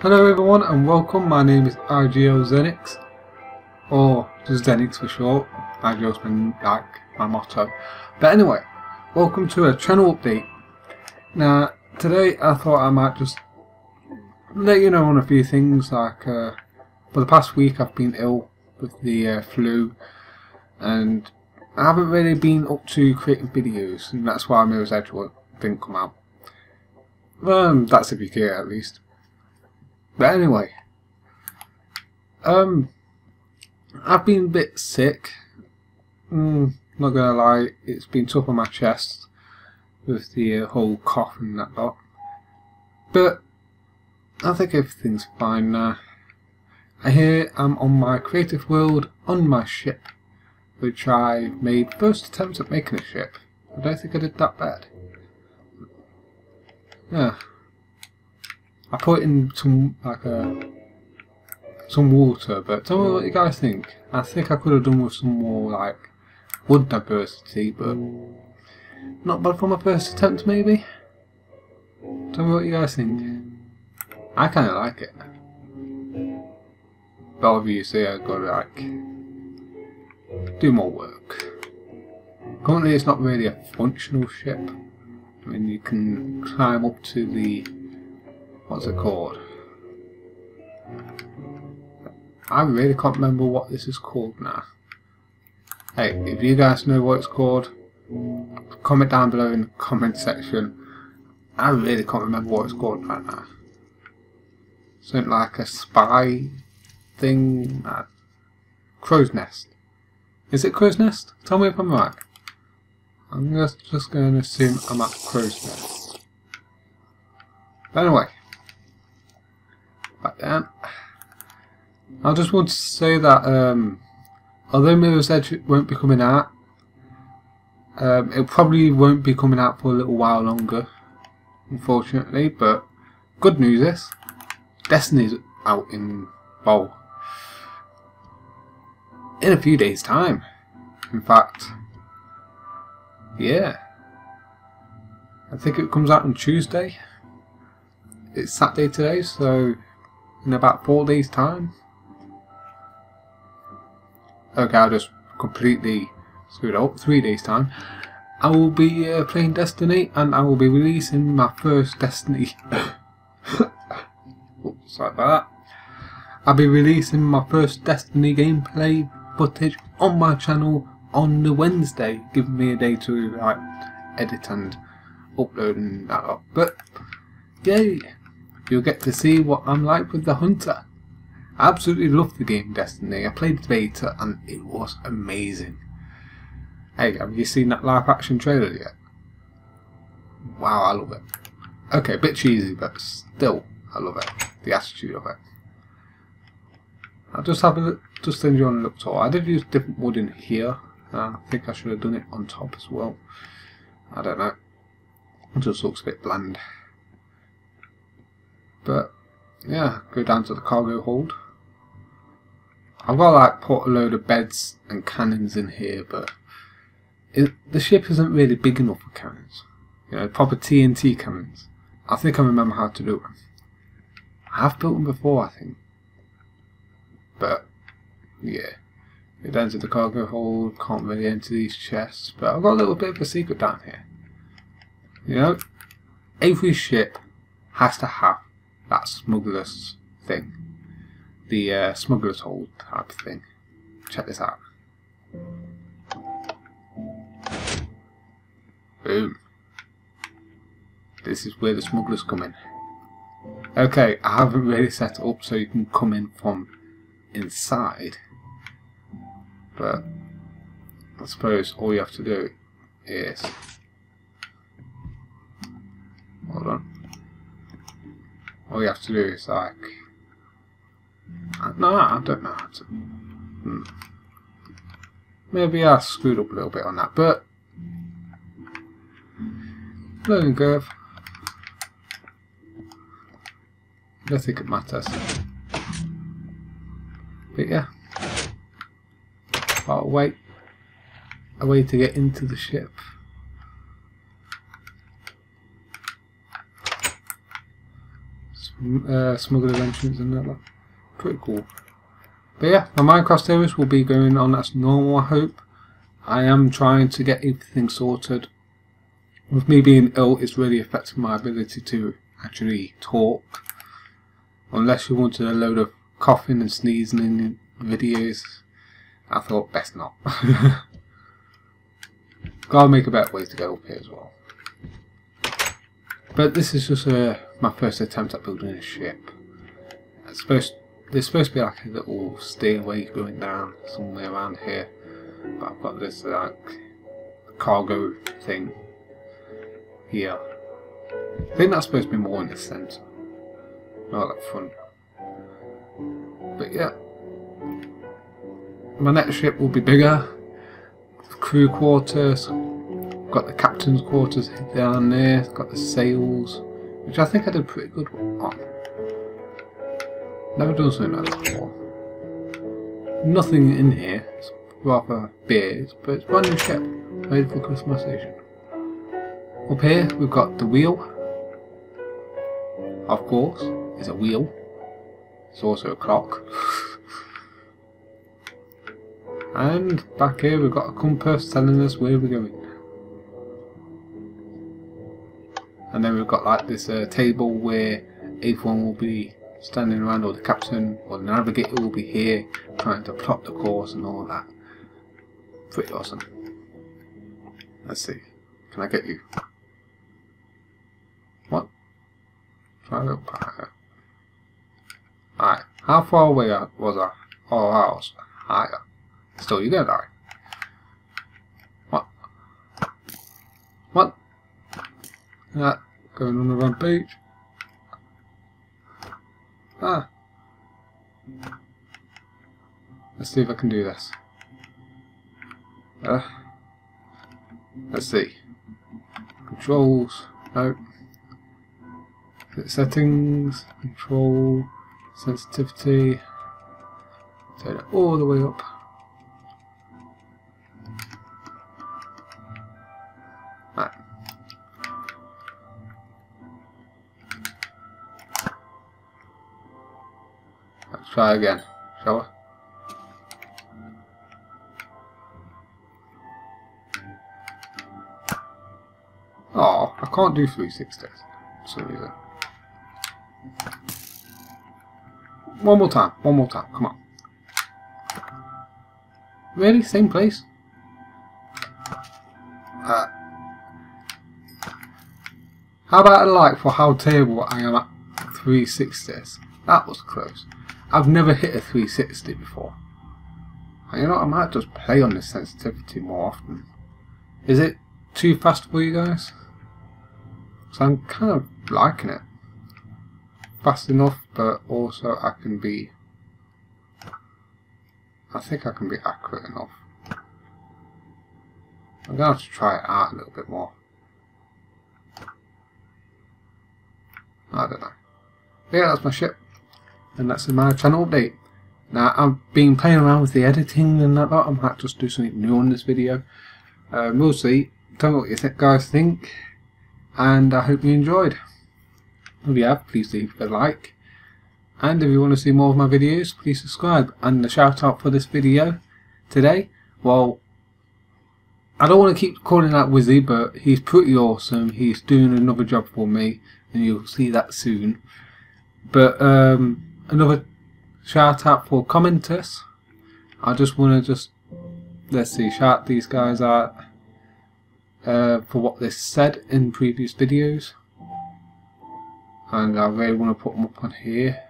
Hello everyone and welcome, my name is IGL Xenix, or just Xenix for short, IGL's been like my motto. But anyway, welcome to a channel update. Now, today I thought I might just let you know on a few things, like uh, for the past week I've been ill with the uh, flu, and I haven't really been up to creating videos, and that's why Mirror's Edge didn't come out. Um, that's if you care at least. But anyway, um, I've been a bit sick. Mm, not gonna lie, it's been tough on my chest with the whole cough and that lot. But I think everything's fine now. I hear I'm on my creative world on my ship, which I made first attempt at making a ship. I don't think I did that bad. Yeah. I put in some like a some water, but tell me what you guys think. I think I could have done with some more like wood diversity, but not bad for my first attempt maybe. Tell me what you guys think. I kinda like it. But obviously I've got to like do more work. Currently it's not really a functional ship. I mean you can climb up to the what's it called? I really can't remember what this is called now. Hey, if you guys know what it's called, comment down below in the comment section. I really can't remember what it's called right now. Something like a spy thing. Uh, crow's nest. Is it crow's nest? Tell me if I'm right. I'm just, just going to assume I'm at crow's nest. But anyway, back down. I just want to say that um, although Mirror's Edge won't be coming out, um, it probably won't be coming out for a little while longer, unfortunately. But good news is, Destiny's out in well in a few days' time. In fact, yeah, I think it comes out on Tuesday. It's Saturday today, so in about four days' time. Okay, I'll just completely screwed up. Three days' time. I will be uh, playing Destiny and I will be releasing my first Destiny. sorry about that. I'll be releasing my first Destiny gameplay footage on my channel on the Wednesday, giving me a day to like edit and upload and that up. But yay! You'll get to see what I'm like with the Hunter. I absolutely love the game Destiny. I played the beta and it was amazing. Hey, have you seen that live action trailer yet? Wow, I love it. Okay, a bit cheesy, but still, I love it. The attitude of it. I'll just have a just send you on a look tour. I did use different wood in here. I think I should have done it on top as well. I don't know. It just looks a bit bland. But yeah, go down to the cargo hold. I've got like put a load of beds and cannons in here, but it, the ship isn't really big enough for cannons. You know, proper TNT cannons. I think I remember how to do them. I have built them before, I think. But yeah, get down to the cargo hold. Can't really enter these chests, but I've got a little bit of a secret down here. You know, every ship has to have that smuggler's thing. The uh, smuggler's hold type thing. Check this out. Boom. This is where the smugglers come in. Okay, I haven't really set up so you can come in from inside. But I suppose all you have to do is hold on all you have to do is like no, I don't know how to hmm. maybe I screwed up a little bit on that but learning curve. I don't think it matters but yeah. I'll wait. A way to get into the ship uh, smuggler's entrance and that. Pretty cool. But yeah, my Minecraft series will be going on as normal, I hope. I am trying to get everything sorted. With me being ill, it's really affecting my ability to actually talk. Unless you wanted a load of coughing and sneezing in videos, I thought best not. Gotta make a better way to get up here as well. But this is just uh, my first attempt at building a ship. It's supposed there's supposed to be like a little stairway going down somewhere around here, but I've got this like cargo thing here. I think that's supposed to be more in the centre, not that front. But yeah, my next ship will be bigger. Crew quarters, got the captain's quarters down there, got the sails, which I think I did pretty good on. Never done something like that before. Nothing in here, it's rather big, but it's brand new ship, Made for customization. Up here we've got the wheel, of course, it's a wheel, it's also a clock. and back here we've got a compass telling us where we're going. And then we've got like this uh, table where everyone will be standing around or the captain or the navigator will be here trying to plot the course and all that. Pretty awesome. Let's see. Can I get you? What? Try higher alright how far away was I? Oh I was higher. Still you're gonna die. What? What? That going on a rampage. Ah. Let's see if I can do this. Uh, let's see. Controls. No. Settings. Control. Sensitivity. Turn it all the way up. Try again, shall we? Oh, I can't do 360s. So reason. One more time, one more time, come on. Really? Same place? Uh, how about a like for how terrible I am at 360s? That was close. I've never hit a 360 before. And you know, I might just play on this sensitivity more often. Is it too fast for you guys? So I'm kind of liking it. Fast enough, but also I can be... I think I can be accurate enough. I'm going to have to try it out a little bit more. I don't know. But yeah, that's my ship and that's my channel update. Now I've been playing around with the editing and that lot, I might just do something new on this video. Um, we'll see. Tell me what you th guys think and I hope you enjoyed. If you have, please leave a like. And if you want to see more of my videos, please subscribe. And the shout out for this video today, well, I don't want to keep calling out Wizzy, but he's pretty awesome. He's doing another job for me, and you'll see that soon. But um, another shout out for commenters. I just want to just let's see shout these guys out uh, for what they said in previous videos. And I really want to put them up on here.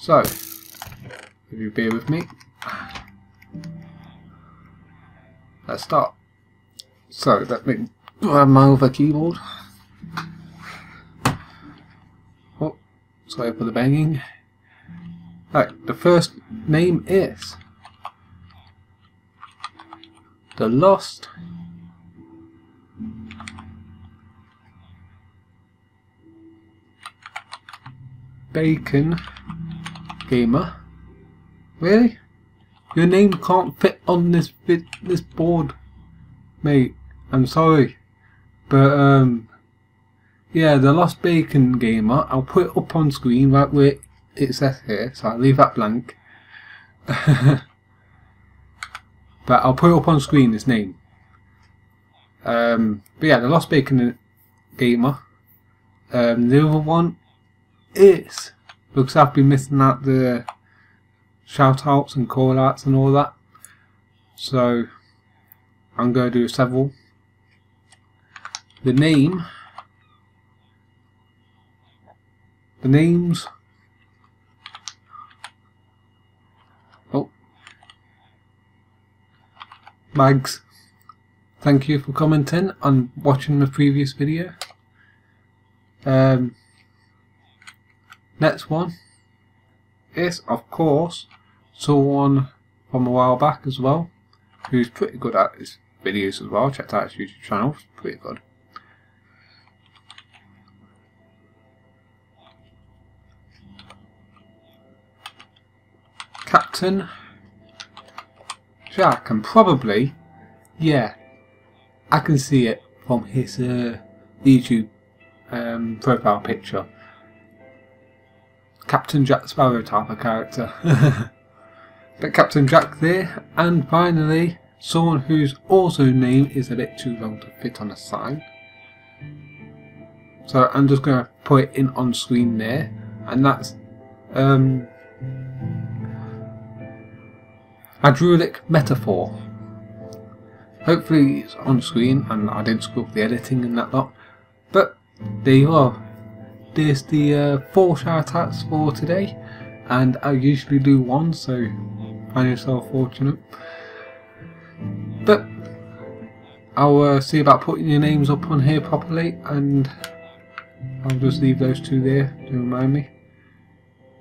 So if you bear with me. Let's start. So let me grab my other keyboard. Oh sorry for the banging Right, the first name is The Lost Bacon Gamer. Really? Your name can't fit on this this board, mate. I'm sorry, but um, yeah, the Lost Bacon Gamer. I'll put it up on screen right where it says here, so I'll leave that blank. but I'll put it up on screen, his name. Um, but yeah, the Lost Bacon Gamer. Um, the other one is, looks I've been missing out the shout outs and call outs and all that. So, I'm going to do several. The name the names oh Bhagz thank you for commenting and watching the previous video. Um, next one is of course someone from a while back as well who's pretty good at his videos as well. Checked out his YouTube channel pretty good. Captain Jack, and probably, yeah, I can see it from his uh, YouTube um, profile picture. Captain Jack Sparrow type of character. but Captain Jack there, and finally, someone whose also name is a bit too long to fit on a sign. So I'm just going to put it in on screen there, and that's um, Hydraulic metaphor. Hopefully it's on screen and I didn't screw up the editing and that lot. But there you are. There's the uh, four shoutouts for today. And I usually do one, so find yourself fortunate. But I'll uh, see about putting your names up on here properly and I'll just leave those two there to remind me.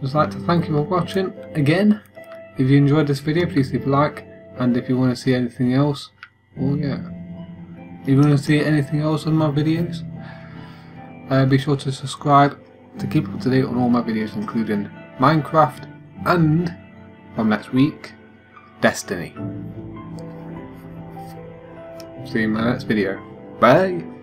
Just like to thank you for watching again if you enjoyed this video, please leave a like, and if you want to see anything else, oh yeah, if you want to see anything else on my videos, uh, be sure to subscribe to keep up to date on all my videos, including Minecraft and, from next week, Destiny. See you in my next video. Bye!